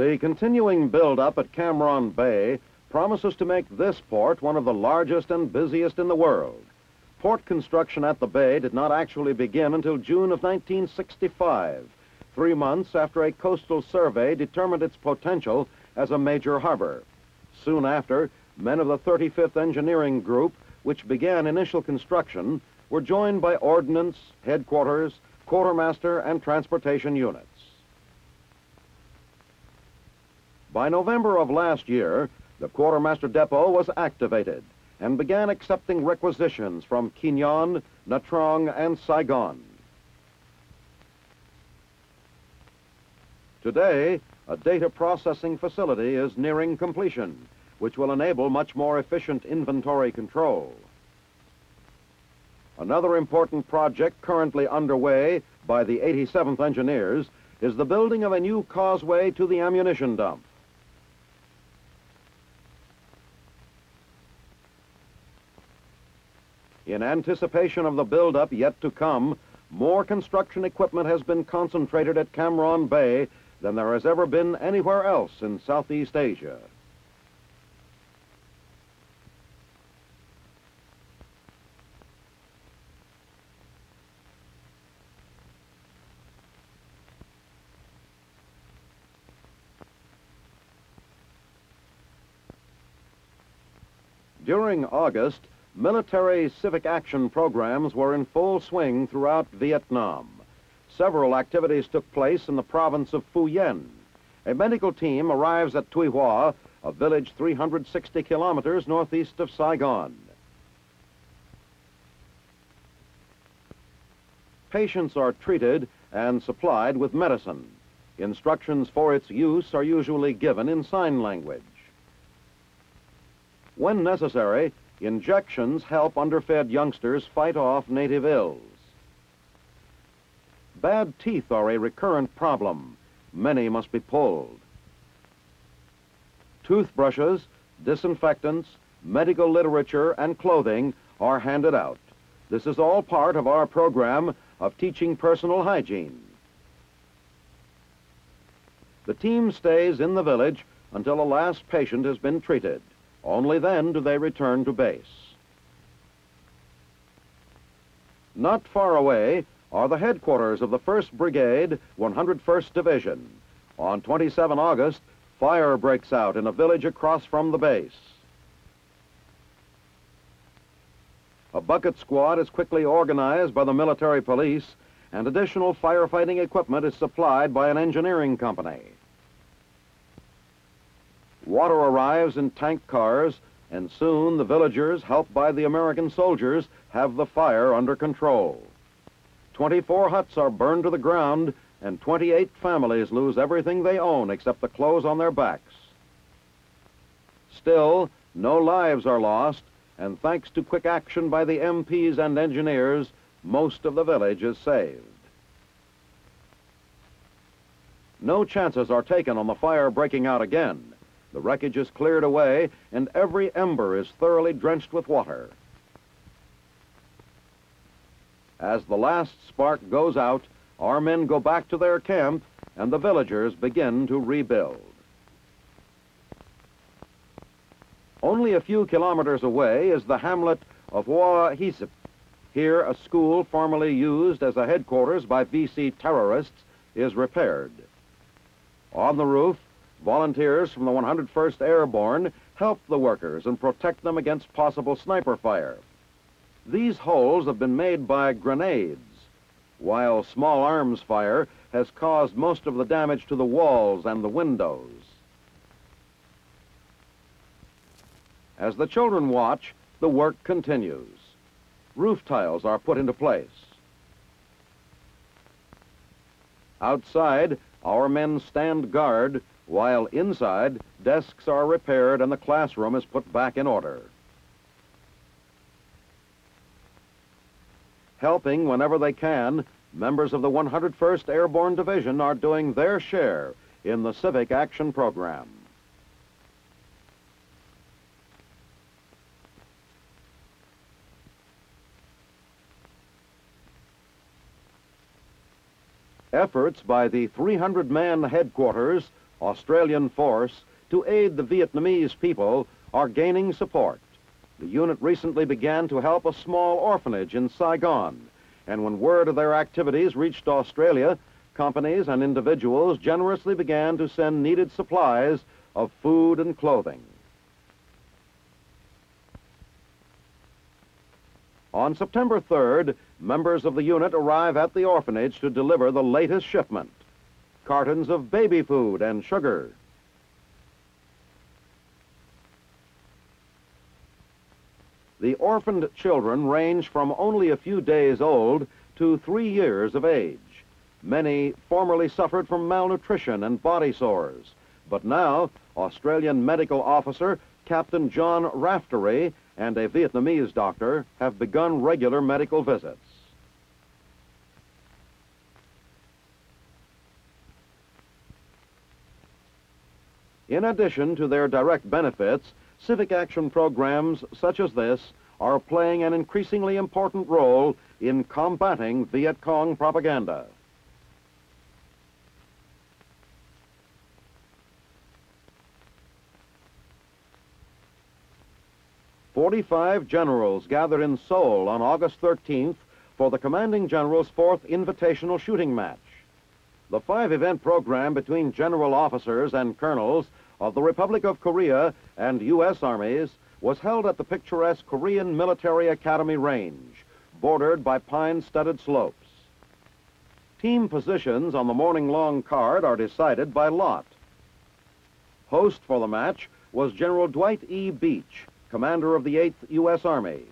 continuing build-up at Cam Ranh Bay promises to make this port one of the largest and busiest in the world. Port construction at the bay did not actually begin until June of 1965, three months after a coastal survey determined its potential as a major harbor. Soon after, men of the 35th Engineering Group, which began initial construction, were joined by ordnance, headquarters, quartermaster, and transportation units. By November of last year, the quartermaster depot was activated and began accepting requisitions from Qui Nhon, Nha Trang, and Saigon. Today, a data processing facility is nearing completion, which will enable much more efficient inventory control. Another important project currently underway by the 87th Engineers is the building of a new causeway to the ammunition dump. In anticipation of the buildup yet to come, more construction equipment has been concentrated at Cam Ranh Bay than there has ever been anywhere else in Southeast Asia. During August, military civic action programs were in full swing throughout Vietnam. Several activities took place in the province of Phu Yen. A medical team arrives at Tuy Hoa, a village 360 kilometers northeast of Saigon. Patients are treated and supplied with medicine. Instructions for its use are usually given in sign language. When necessary, injections help underfed youngsters fight off native ills. Bad teeth are a recurrent problem. Many must be pulled. Toothbrushes, disinfectants, medical literature, and clothing are handed out. This is all part of our program of teaching personal hygiene. The team stays in the village until the last patient has been treated. Only then do they return to base. Not far away are the headquarters of the 1st Brigade, 101st Division. On 27 August, fire breaks out in a village across from the base. A bucket squad is quickly organized by the military police, and additional firefighting equipment is supplied by an engineering company. Water arrives in tank cars, and soon the villagers, helped by the American soldiers, have the fire under control. 24 huts are burned to the ground, and 28 families lose everything they own except the clothes on their backs. Still, no lives are lost, and thanks to quick action by the MPs and engineers, most of the village is saved. No chances are taken on the fire breaking out again. The wreckage is cleared away, and every ember is thoroughly drenched with water. As the last spark goes out, our men go back to their camp, and the villagers begin to rebuild. Only a few kilometers away is the hamlet of Hoa Hisip. Here, a school formerly used as a headquarters by VC terrorists is repaired. On the roof, Volunteers from the 101st Airborne help the workers and protect them against possible sniper fire. These holes have been made by grenades, while small arms fire has caused most of the damage to the walls and the windows. As the children watch, the work continues. Roof tiles are put into place. Outside, our men stand guard while inside, desks are repaired and the classroom is put back in order. Helping whenever they can, members of the 101st Airborne Division are doing their share in the Civic Action Program. Efforts by the 300-man headquarters Australian force to aid the Vietnamese people are gaining support. The unit recently began to help a small orphanage in Saigon, and when word of their activities reached Australia, companies and individuals generously began to send needed supplies of food and clothing. On September 3rd, members of the unit arrive at the orphanage to deliver the latest shipment cartons of baby food and sugar. The orphaned children range from only a few days old to three years of age. Many formerly suffered from malnutrition and body sores, but now Australian medical officer Captain John Raftery and a Vietnamese doctor have begun regular medical visits. In addition to their direct benefits, civic action programs such as this are playing an increasingly important role in combating Viet Cong propaganda. Forty-five generals gathered in Seoul on August 13th for the commanding general's fourth invitational shooting match. The five-event program between general officers and colonels of the Republic of Korea and U.S. armies was held at the picturesque Korean Military Academy Range, bordered by pine-studded slopes. Team positions on the morning-long card are decided by lot. Host for the match was General Dwight E. Beach, commander of the 8th U.S. Army.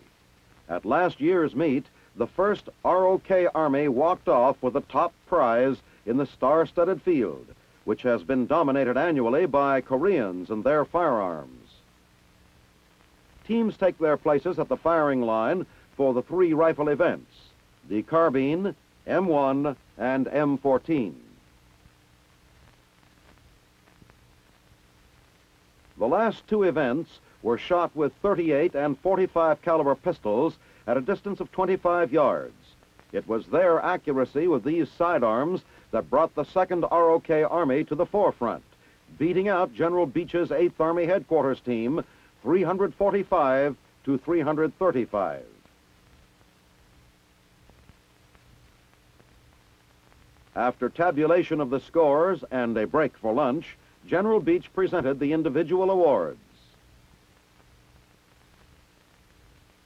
At last year's meet, the 1st ROK Army walked off with the top prize in the star-studded field, which has been dominated annually by Koreans and their firearms. Teams take their places at the firing line for the three rifle events, the carbine, M1, and M14. The last two events were shot with 38 and 45 caliber pistols at a distance of 25 yards. It was their accuracy with these sidearms that brought the 2nd ROK Army to the forefront, beating out General Beach's 8th Army Headquarters team 345 to 335. After tabulation of the scores and a break for lunch, General Beach presented the individual awards.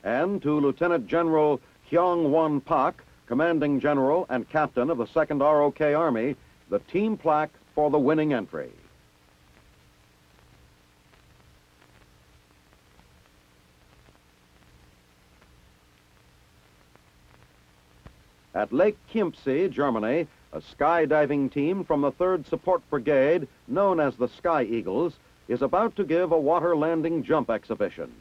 And to Lieutenant General Kyung Won Pak, commanding general and captain of the 2nd ROK Army, the team plaque for the winning entry. At Lake Chiemsee, Germany, a skydiving team from the 3rd Support Brigade, known as the Sky Eagles, is about to give a water landing jump exhibition.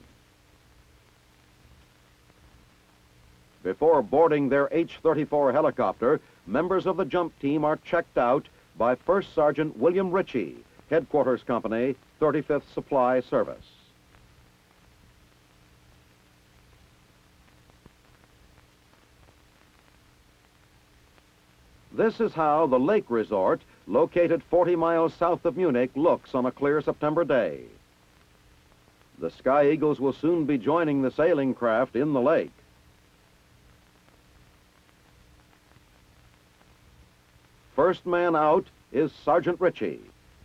Before boarding their H-34 helicopter, members of the jump team are checked out by First Sergeant William Ritchie, Headquarters Company, 35th Supply Service. This is how the lake resort, located 40 miles south of Munich, looks on a clear September day. The Sky Eagles will soon be joining the sailing craft in the lake. First man out is Sergeant Ritchie.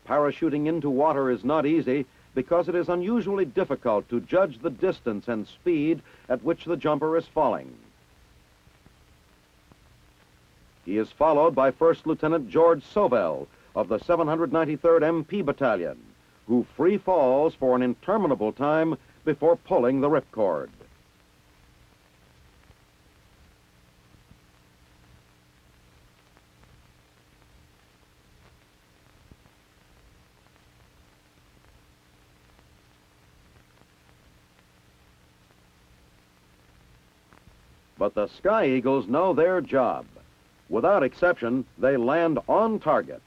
Parachuting into water is not easy because it is unusually difficult to judge the distance and speed at which the jumper is falling. He is followed by First Lieutenant George Sobel of the 793rd MP Battalion, who free falls for an interminable time before pulling the ripcord. But the Sky Eagles know their job. Without exception, they land on target.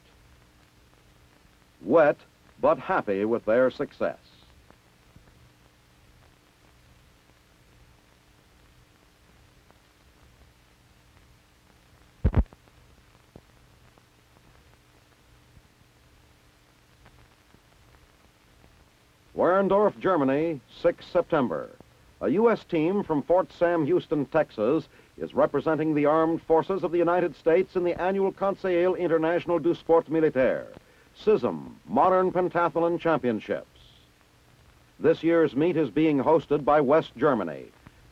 Wet, but happy with their success. Warendorf, Germany, 6 September. A U.S. team from Fort Sam Houston, Texas, is representing the armed forces of the United States in the annual Conseil International du Sport Militaire, CISM, Modern Pentathlon Championships. This year's meet is being hosted by West Germany.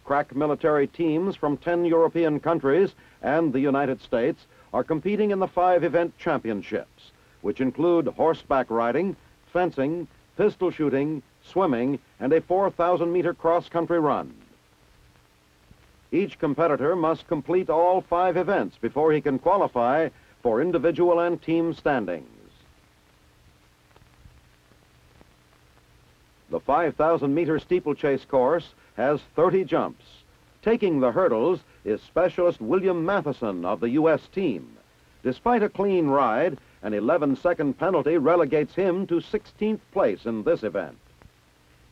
Crack military teams from 10 European countries and the United States are competing in the five event championships, which include horseback riding, fencing, pistol shooting, swimming, and a 4,000 meter cross country run. Each competitor must complete all five events before he can qualify for individual and team standings. The 5,000 meter steeplechase course has 30 jumps. Taking the hurdles is specialist William Matheson of the U.S. team. Despite a clean ride, an 11-second penalty relegates him to 16th place in this event.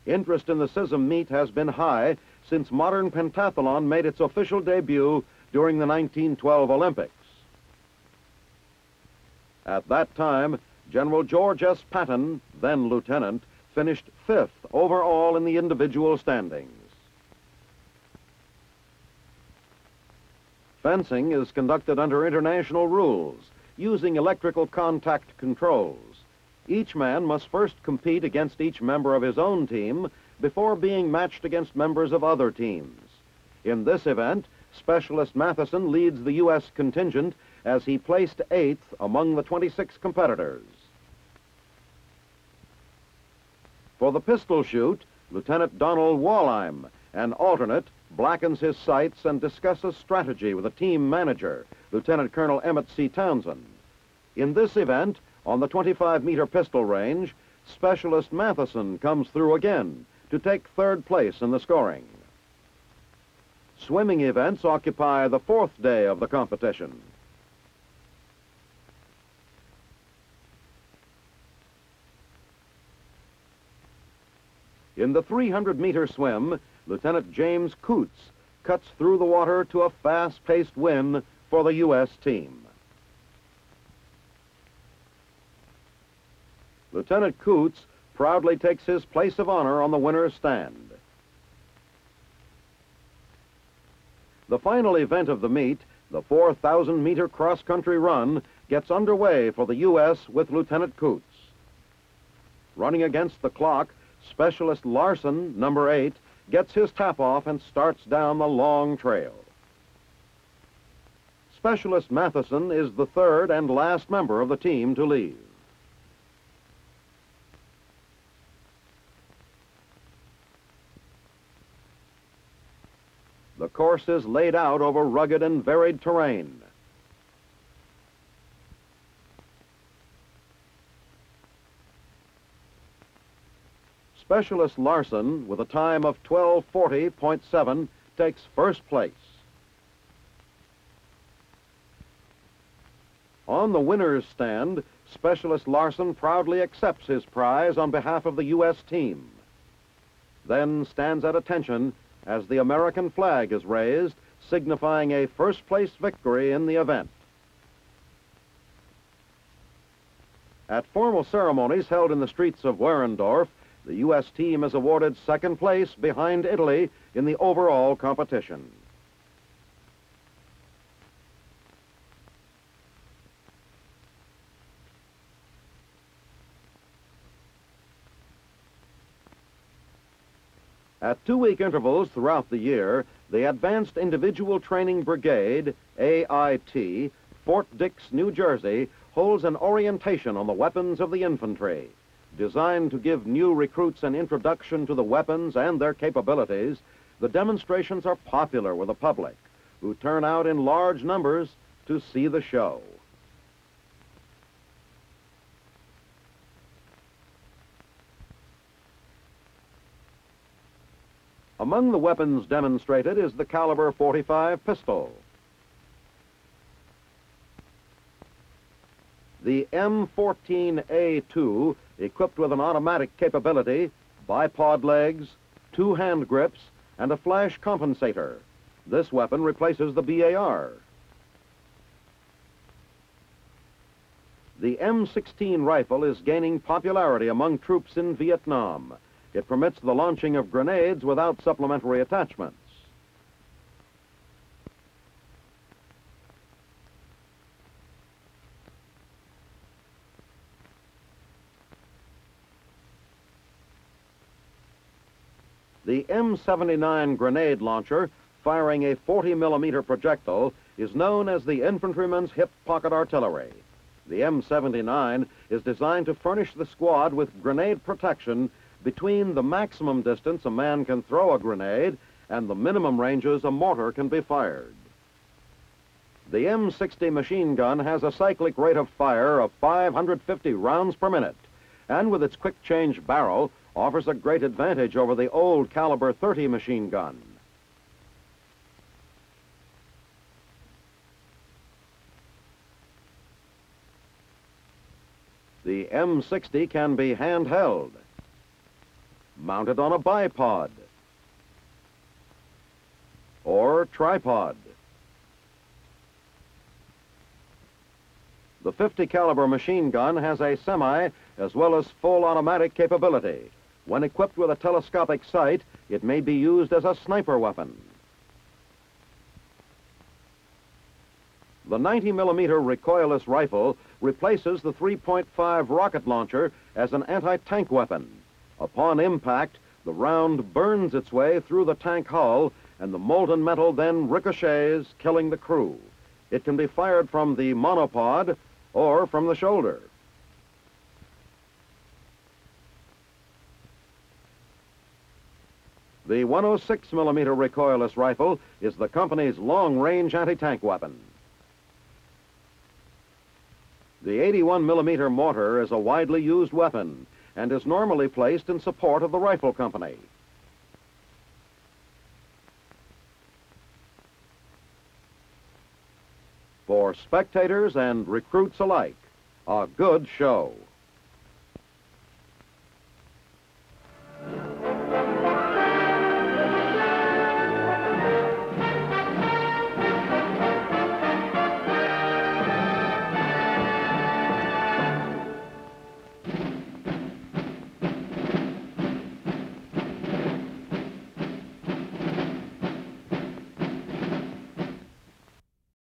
Interest in the CISM meet has been high since modern pentathlon made its official debut during the 1912 Olympics. At that time, General George S. Patton, then lieutenant, finished fifth overall in the individual standings. Fencing is conducted under international rules, using electrical contact controls. Each man must first compete against each member of his own team before being matched against members of other teams. In this event, Specialist Matheson leads the U.S. contingent as he placed eighth among the 26 competitors. For the pistol shoot, Lieutenant Donald Wallheim, an alternate, blackens his sights and discusses strategy with a team manager, Lieutenant Colonel Emmett C. Townsend. In this event, on the 25-meter pistol range, Specialist Matheson comes through again to take third place in the scoring. Swimming events occupy the fourth day of the competition. In the 300-meter swim, Lieutenant James Coots cuts through the water to a fast-paced win for the U.S. team. Lieutenant Coots proudly takes his place of honor on the winner's stand. The final event of the meet, the 4,000 meter cross-country run, gets underway for the U.S. with Lieutenant Coots. Running against the clock, Specialist Larson, number eight, gets his tap off and starts down the long trail. Specialist Matheson is the third and last member of the team to leave. The course is laid out over rugged and varied terrain. Specialist Larson, with a time of 1240.7, takes first place. On the winner's stand, Specialist Larson proudly accepts his prize on behalf of the U.S. team. Then stands at attention as the American flag is raised, signifying a first-place victory in the event. At formal ceremonies held in the streets of Warendorf, the U.S. team is awarded second place behind Italy in the overall competition. At two-week intervals throughout the year, the Advanced Individual Training Brigade, AIT, Fort Dix, New Jersey, holds an orientation on the weapons of the infantry. Designed to give new recruits an introduction to the weapons and their capabilities, the demonstrations are popular with the public, who turn out in large numbers to see the show. Among the weapons demonstrated is the caliber 45 pistol. The M14A2, equipped with an automatic capability, bipod legs, two hand grips, and a flash compensator. This weapon replaces the BAR. The M16 rifle is gaining popularity among troops in Vietnam. It permits the launching of grenades without supplementary attachments. The M79 grenade launcher, firing a 40 millimeter projectile, is known as the infantryman's hip pocket artillery. The M79 is designed to furnish the squad with grenade protection between the maximum distance a man can throw a grenade and the minimum ranges a mortar can be fired. The M60 machine gun has a cyclic rate of fire of 550 rounds per minute, and with its quick change barrel, offers a great advantage over the old caliber 30 machine gun. The M60 can be handheld, mounted on a bipod, or tripod. The 50 caliber machine gun has a semi as well as full automatic capability. When equipped with a telescopic sight, it may be used as a sniper weapon. The 90 millimeter recoilless rifle replaces the 3.5 rocket launcher as an anti-tank weapon. Upon impact, the round burns its way through the tank hull and the molten metal then ricochets, killing the crew. It can be fired from the monopod or from the shoulder. The 106 millimeter recoilless rifle is the company's long-range anti-tank weapon. The 81 millimeter mortar is a widely used weapon and is normally placed in support of the rifle company. For spectators and recruits alike, a good show.